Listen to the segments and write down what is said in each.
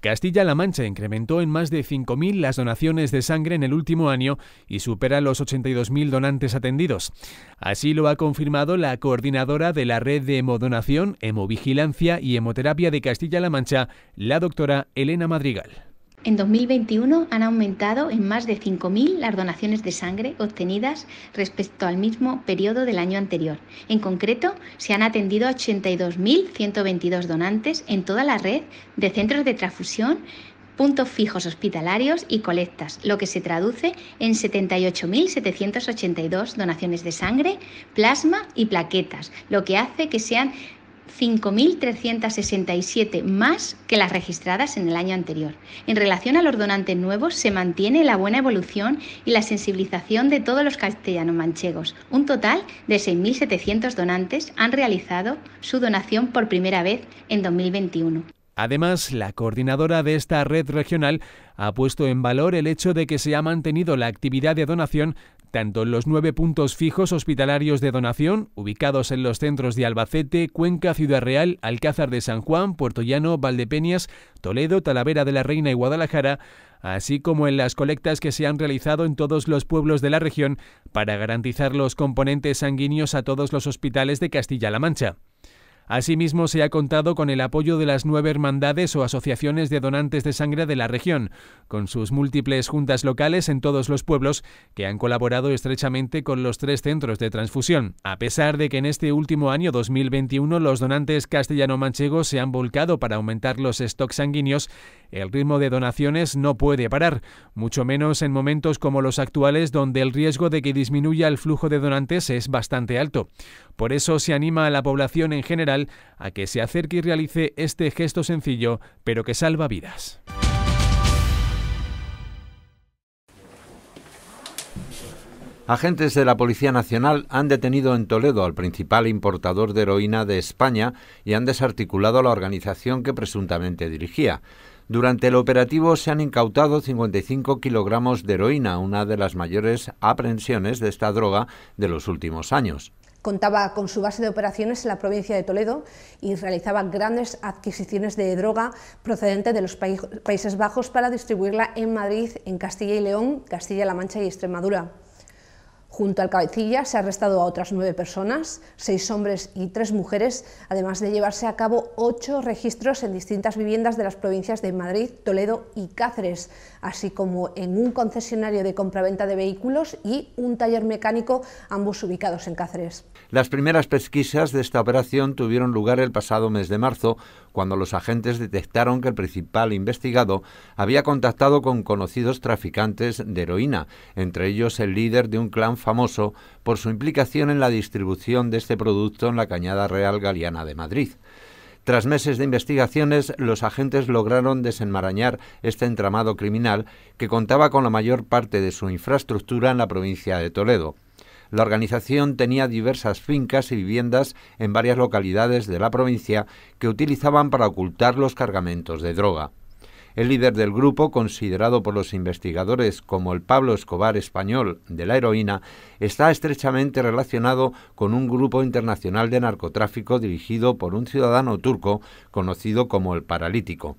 Castilla-La Mancha incrementó en más de 5.000 las donaciones de sangre en el último año y supera los 82.000 donantes atendidos. Así lo ha confirmado la coordinadora de la red de hemodonación, hemovigilancia y hemoterapia de Castilla-La Mancha, la doctora Elena Madrigal. En 2021 han aumentado en más de 5.000 las donaciones de sangre obtenidas respecto al mismo periodo del año anterior. En concreto, se han atendido a 82.122 donantes en toda la red de centros de transfusión puntos fijos hospitalarios y colectas, lo que se traduce en 78.782 donaciones de sangre, plasma y plaquetas, lo que hace que sean 5.367 más que las registradas en el año anterior. En relación a los donantes nuevos, se mantiene la buena evolución y la sensibilización de todos los castellanos manchegos. Un total de 6.700 donantes han realizado su donación por primera vez en 2021. Además, la coordinadora de esta red regional ha puesto en valor el hecho de que se ha mantenido la actividad de donación tanto en los nueve puntos fijos hospitalarios de donación, ubicados en los centros de Albacete, Cuenca, Ciudad Real, Alcázar de San Juan, Puerto Llano, Valdepeñas, Toledo, Talavera de la Reina y Guadalajara, así como en las colectas que se han realizado en todos los pueblos de la región para garantizar los componentes sanguíneos a todos los hospitales de Castilla-La Mancha. Asimismo, se ha contado con el apoyo de las nueve hermandades o asociaciones de donantes de sangre de la región, con sus múltiples juntas locales en todos los pueblos que han colaborado estrechamente con los tres centros de transfusión. A pesar de que en este último año 2021 los donantes castellano-manchegos se han volcado para aumentar los stocks sanguíneos, el ritmo de donaciones no puede parar, mucho menos en momentos como los actuales donde el riesgo de que disminuya el flujo de donantes es bastante alto. Por eso se anima a la población en general a que se acerque y realice este gesto sencillo, pero que salva vidas. Agentes de la Policía Nacional han detenido en Toledo al principal importador de heroína de España y han desarticulado la organización que presuntamente dirigía. Durante el operativo se han incautado 55 kilogramos de heroína, una de las mayores aprehensiones de esta droga de los últimos años. Contaba con su base de operaciones en la provincia de Toledo y realizaba grandes adquisiciones de droga procedente de los Países Bajos para distribuirla en Madrid, en Castilla y León, Castilla-La Mancha y Extremadura. Junto al cabecilla se ha arrestado a otras nueve personas, seis hombres y tres mujeres, además de llevarse a cabo ocho registros en distintas viviendas de las provincias de Madrid, Toledo y Cáceres, así como en un concesionario de compraventa de vehículos y un taller mecánico, ambos ubicados en Cáceres. Las primeras pesquisas de esta operación tuvieron lugar el pasado mes de marzo, cuando los agentes detectaron que el principal investigado había contactado con conocidos traficantes de heroína, entre ellos el líder de un clan famoso por su implicación en la distribución de este producto en la Cañada Real Galiana de Madrid. Tras meses de investigaciones, los agentes lograron desenmarañar este entramado criminal que contaba con la mayor parte de su infraestructura en la provincia de Toledo. La organización tenía diversas fincas y viviendas en varias localidades de la provincia que utilizaban para ocultar los cargamentos de droga. El líder del grupo, considerado por los investigadores como el Pablo Escobar español de la heroína, está estrechamente relacionado con un grupo internacional de narcotráfico dirigido por un ciudadano turco conocido como el Paralítico.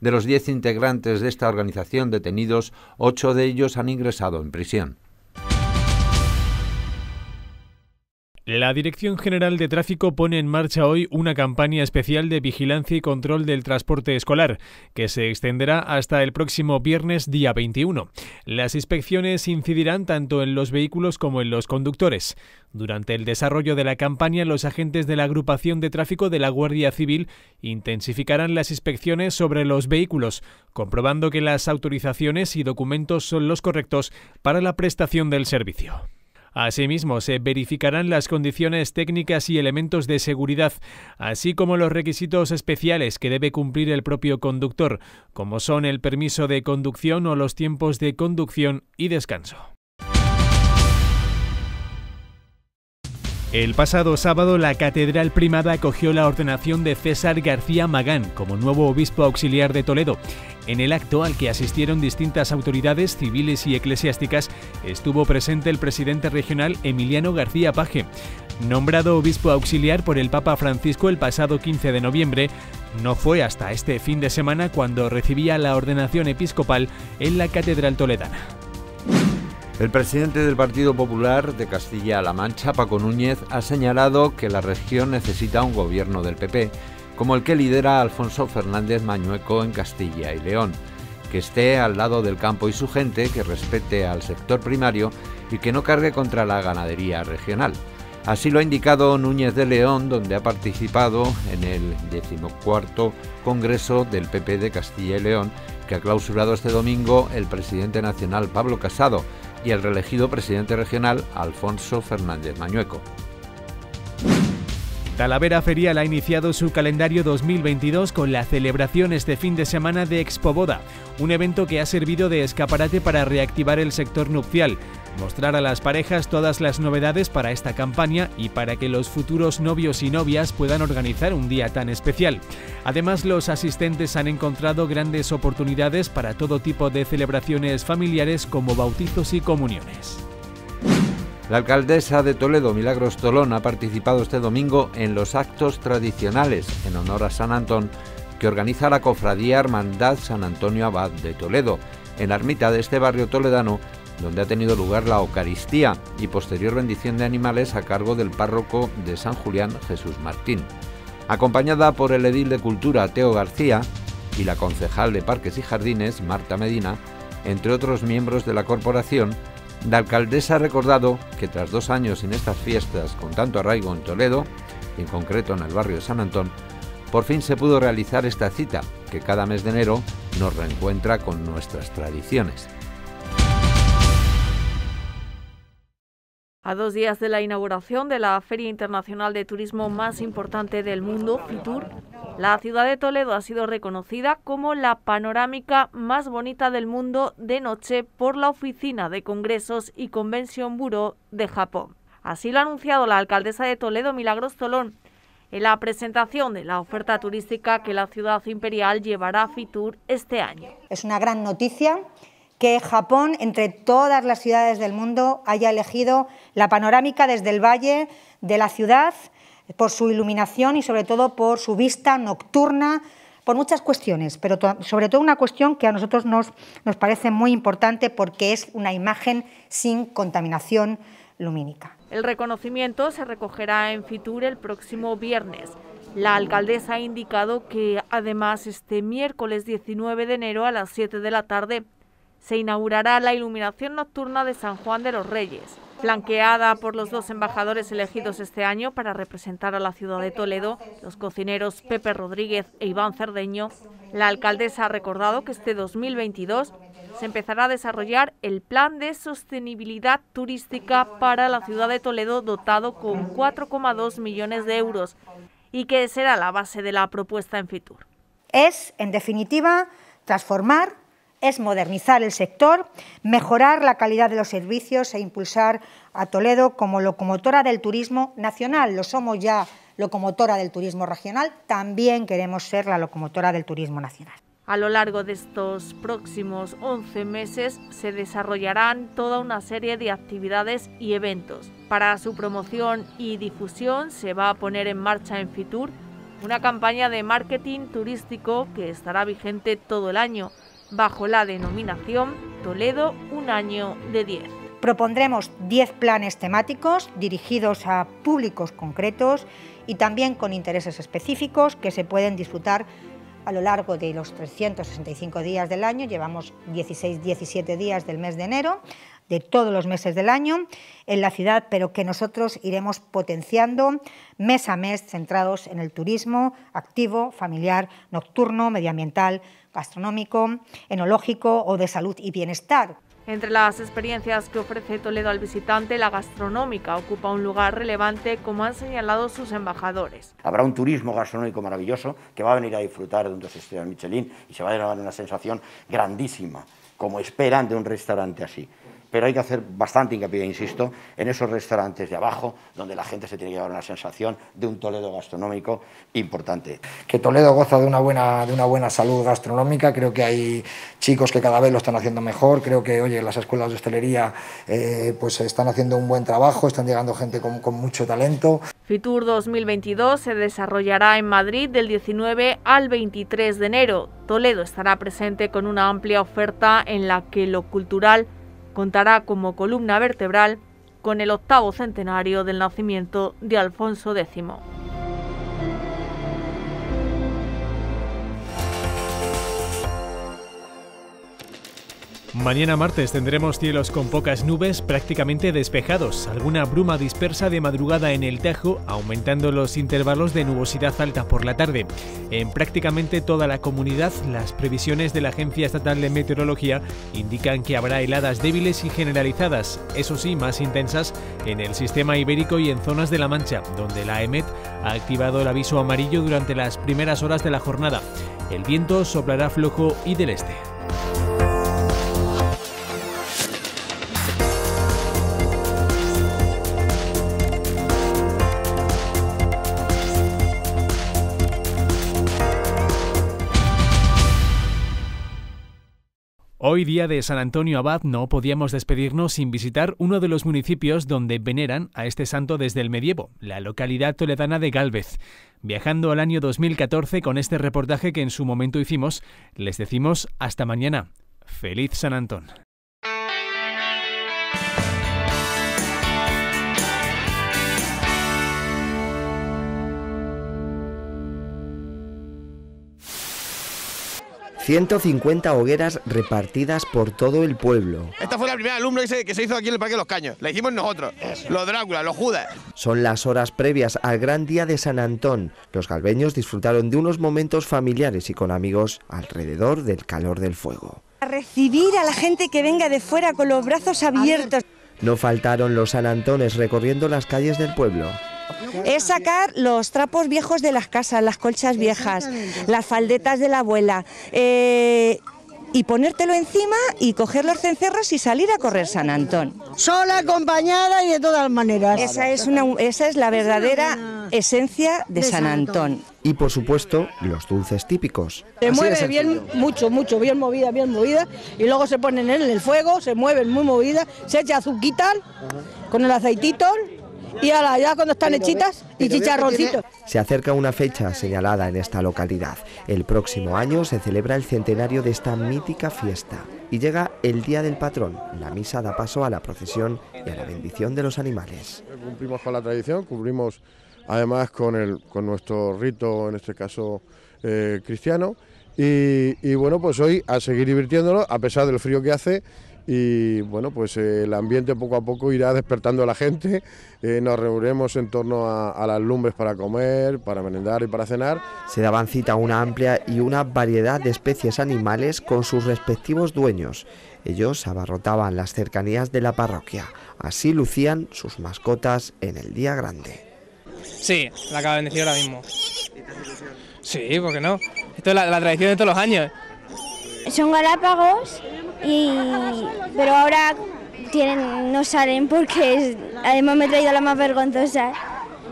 De los diez integrantes de esta organización detenidos, ocho de ellos han ingresado en prisión. La Dirección General de Tráfico pone en marcha hoy una campaña especial de vigilancia y control del transporte escolar, que se extenderá hasta el próximo viernes día 21. Las inspecciones incidirán tanto en los vehículos como en los conductores. Durante el desarrollo de la campaña, los agentes de la agrupación de tráfico de la Guardia Civil intensificarán las inspecciones sobre los vehículos, comprobando que las autorizaciones y documentos son los correctos para la prestación del servicio. Asimismo, se verificarán las condiciones técnicas y elementos de seguridad, así como los requisitos especiales que debe cumplir el propio conductor, como son el permiso de conducción o los tiempos de conducción y descanso. El pasado sábado la Catedral Primada acogió la ordenación de César García Magán como nuevo obispo auxiliar de Toledo. En el acto al que asistieron distintas autoridades civiles y eclesiásticas estuvo presente el presidente regional Emiliano García Paje. Nombrado obispo auxiliar por el Papa Francisco el pasado 15 de noviembre, No fue hasta este fin de semana cuando recibía la ordenación episcopal en la Catedral Toledana. El presidente del Partido Popular de Castilla-La Mancha, Paco Núñez, ha señalado que la región necesita un gobierno del PP, como el que lidera Alfonso Fernández Mañueco en Castilla y León, que esté al lado del campo y su gente, que respete al sector primario y que no cargue contra la ganadería regional. Así lo ha indicado Núñez de León, donde ha participado en el decimocuarto Congreso del PP de Castilla y León, que ha clausurado este domingo el presidente nacional Pablo Casado y el reelegido presidente regional Alfonso Fernández Mañueco. Talavera Ferial ha iniciado su calendario 2022 con la celebración este fin de semana de Expo Boda, un evento que ha servido de escaparate para reactivar el sector nupcial, mostrar a las parejas todas las novedades para esta campaña y para que los futuros novios y novias puedan organizar un día tan especial. Además, los asistentes han encontrado grandes oportunidades para todo tipo de celebraciones familiares como bautizos y comuniones. La alcaldesa de Toledo, Milagros Tolón, ha participado este domingo en los actos tradicionales en honor a San Antón que organiza la Cofradía Hermandad San Antonio Abad de Toledo, en la ermita de este barrio toledano, donde ha tenido lugar la Eucaristía y posterior bendición de animales a cargo del párroco de San Julián, Jesús Martín. Acompañada por el edil de Cultura, Teo García, y la concejal de Parques y Jardines, Marta Medina, entre otros miembros de la corporación, la alcaldesa ha recordado que tras dos años sin estas fiestas con tanto arraigo en Toledo, y en concreto en el barrio de San Antón, por fin se pudo realizar esta cita que cada mes de enero nos reencuentra con nuestras tradiciones. A dos días de la inauguración de la Feria Internacional de Turismo más importante del mundo, FITUR, la ciudad de Toledo ha sido reconocida como la panorámica más bonita del mundo de noche por la Oficina de Congresos y Convención Bureau de Japón. Así lo ha anunciado la alcaldesa de Toledo, Milagros Tolón, en la presentación de la oferta turística que la ciudad imperial llevará a FITUR este año. Es una gran noticia que Japón, entre todas las ciudades del mundo, haya elegido la panorámica desde el valle de la ciudad por su iluminación y sobre todo por su vista nocturna, por muchas cuestiones, pero sobre todo una cuestión que a nosotros nos, nos parece muy importante porque es una imagen sin contaminación lumínica. El reconocimiento se recogerá en Fitur el próximo viernes. La alcaldesa ha indicado que además este miércoles 19 de enero a las 7 de la tarde se inaugurará la iluminación nocturna de San Juan de los Reyes, flanqueada por los dos embajadores elegidos este año para representar a la ciudad de Toledo, los cocineros Pepe Rodríguez e Iván Cerdeño. La alcaldesa ha recordado que este 2022 se empezará a desarrollar el plan de sostenibilidad turística para la ciudad de Toledo dotado con 4,2 millones de euros y que será la base de la propuesta en Fitur. Es, en definitiva, transformar es modernizar el sector, mejorar la calidad de los servicios e impulsar a Toledo como locomotora del turismo nacional. Lo somos ya locomotora del turismo regional, también queremos ser la locomotora del turismo nacional. A lo largo de estos próximos 11 meses se desarrollarán toda una serie de actividades y eventos. Para su promoción y difusión se va a poner en marcha en Fitur una campaña de marketing turístico que estará vigente todo el año bajo la denominación Toledo Un Año de 10. Propondremos 10 planes temáticos dirigidos a públicos concretos y también con intereses específicos que se pueden disfrutar a lo largo de los 365 días del año. Llevamos 16-17 días del mes de enero, de todos los meses del año en la ciudad, pero que nosotros iremos potenciando mes a mes, centrados en el turismo activo, familiar, nocturno, medioambiental, gastronómico, enológico o de salud y bienestar. Entre las experiencias que ofrece Toledo al visitante, la gastronómica ocupa un lugar relevante, como han señalado sus embajadores. Habrá un turismo gastronómico maravilloso que va a venir a disfrutar de un dos estrellas Michelin y se va a dar una sensación grandísima, como esperan de un restaurante así. Pero hay que hacer bastante hincapié, insisto, en esos restaurantes de abajo, donde la gente se tiene que llevar una sensación de un Toledo gastronómico importante. Que Toledo goza de una buena, de una buena salud gastronómica, creo que hay chicos que cada vez lo están haciendo mejor, creo que, oye, las escuelas de hostelería eh, pues están haciendo un buen trabajo, están llegando gente con, con mucho talento. Fitur 2022 se desarrollará en Madrid del 19 al 23 de enero. Toledo estará presente con una amplia oferta en la que lo cultural contará como columna vertebral con el octavo centenario del nacimiento de Alfonso X. Mañana martes tendremos cielos con pocas nubes prácticamente despejados, alguna bruma dispersa de madrugada en el Tajo, aumentando los intervalos de nubosidad alta por la tarde. En prácticamente toda la comunidad, las previsiones de la Agencia Estatal de Meteorología indican que habrá heladas débiles y generalizadas, eso sí, más intensas, en el sistema ibérico y en zonas de La Mancha, donde la EMET ha activado el aviso amarillo durante las primeras horas de la jornada. El viento soplará flojo y del este. Hoy día de San Antonio Abad no podíamos despedirnos sin visitar uno de los municipios donde veneran a este santo desde el medievo, la localidad toledana de Galvez. Viajando al año 2014 con este reportaje que en su momento hicimos, les decimos hasta mañana. Feliz San Antón. 150 hogueras repartidas por todo el pueblo. Esta fue la primera alumna que se, hizo aquí en el Parque de los Caños. La hicimos nosotros, los Drácula, los Judas. Son las horas previas al gran día de San Antón. Los galbeños disfrutaron de unos momentos familiares y con amigos alrededor del calor del fuego. A recibir a la gente que venga de fuera con los brazos abiertos. No faltaron los San Antones recorriendo las calles del pueblo es sacar los trapos viejos de las casas, las colchas viejas, las faldetas de la abuela. Eh, y ponértelo encima y coger los cencerros y salir a correr San Antón. Sola, acompañada y de todas maneras. Esa es, una, esa es la verdadera esencia de, San Antón. Y por supuesto, los dulces típicos. Se mueve bien, mucho, mucho, bien movida, bien movida, y luego se ponen en el fuego, se mueven muy movida, se echa azuquita con el aceitito y ya cuando están hechitas y chicharroncitos. Se acerca una fecha señalada en esta localidad. El próximo año se celebra el centenario de esta mítica fiesta y llega el Día del Patrón. La misa da paso a la procesión y a la bendición de los animales. Cumplimos con la tradición, cumplimos además con, el, con nuestro rito, en este caso eh, cristiano. Y, y bueno, pues hoy a seguir divirtiéndonos, a pesar del frío que hace, y bueno, pues eh, el ambiente poco a poco irá despertando a la gente, eh, nos reuniremos en torno a, las lumbres para comer, para merendar y para cenar. Se daban cita a una amplia y una variedad de especies animales con sus respectivos dueños. Ellos abarrotaban las cercanías de la parroquia, así lucían sus mascotas en el día grande. Sí, la acabo de bendecir ahora mismo. Sí, ¿por qué no? Esto es la, la tradición de todos los años. Son Galápagos y pero ahora tienen, no salen porque además me he traído la más vergonzosa.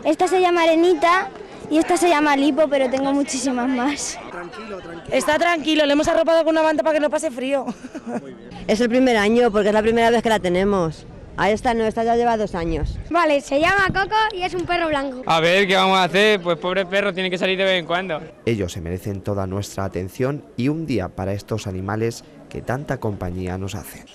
Esta se llama Arenita y esta se llama Lipo, pero tengo muchísimas más. Tranquilo, tranquilo. Está tranquilo, le hemos arropado con una manta para que no pase frío. Es el primer año porque es la primera vez que la tenemos. A esta no, esta ya lleva dos años. Vale, se llama Coco y es un perro blanco. A ver, ¿qué vamos a hacer? Pues pobre perro, tiene que salir de vez en cuando. Ellos se merecen toda nuestra atención y un día para estos animales que tanta compañía nos hacen.